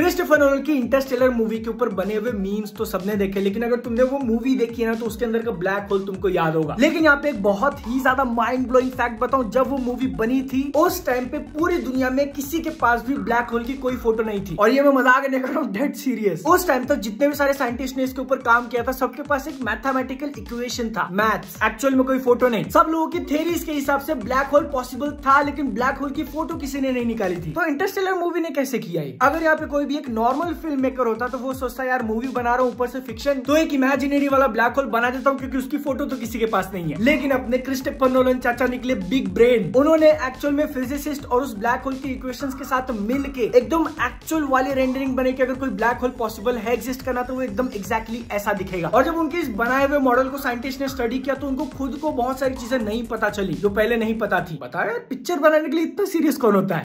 Christopher Nolan की Interstellar movie के ऊपर बने हुए मीम्स तो सबने देखे, लेकिन अगर तुमने वो मूवी देखी है ना तो उसके अंदर का ब्लैक होल तुमको याद होगा। लेकिन यहाँ पे एक बहुत ही ज़्यादा माइंड ब्लोइंग फैक्ट बताऊँ, जब वो मूवी बनी थी, उस टाइम पे पूरी दुनिया में किसी के पास भी ब्लैक होल की कोई फ़ोटो नहीं थी। और ये मैं मज़ाक नहीं कर रहा हूँ डेड सीरियस उस टाइम तक जितने भी सारे साइंटिस्ट ने इसके ऊपर काम किया था, सबके पास एक मैथमेटिकल इक्वेशन था मैथ्स एक्चुअल में कोई फ़ोटो नहीं। सब लोगों की थेरीज के हिसाब से ब्लैक होल पॉसिबल था, लेकिन ब्लैक होल की फ़ोटो किसी ने नहीं निकाली थी। तो इंटरस्टेलर मूवी ने कैसे किया अगर यहाँ पे कोई भी एक नॉर्मल फ़िल्म मेकर होता तो वो सोचता, यार मूवी बना रहा हूँ, ऊपर से फिक्शन तो एक इमेजिनरी वाला ब्लैक होल बना देता हूँ, क्योंकि उसकी फ़ोटो तो किसी के पास नहीं है। लेकिन अपने क्रिस्टोफर नोलन चाचा निकले बिग ब्रेन उन्होंने एक्चुअल में फिजिसिस्ट और उस ब्लैक होल की इक्वेशंस के साथ मिल एकदम एक्चुअल वाली रेंडरिंग बने कि अगर कोई ब्लैक होल पॉसिबल है एग्जिस्ट करना तो वो एकदम एक्जैक्टली ऐसा दिखेगा। और जब उनके इस बनाए हुए मॉडल को साइंटिस्ट ने स्टडी किया तो उनको खुद को बहुत सारी चीज़ें नहीं पता चली, जो पहले नहीं पता थी। बताया पिक्चर बनाने के लिए इतना सीरियस कौन होता है?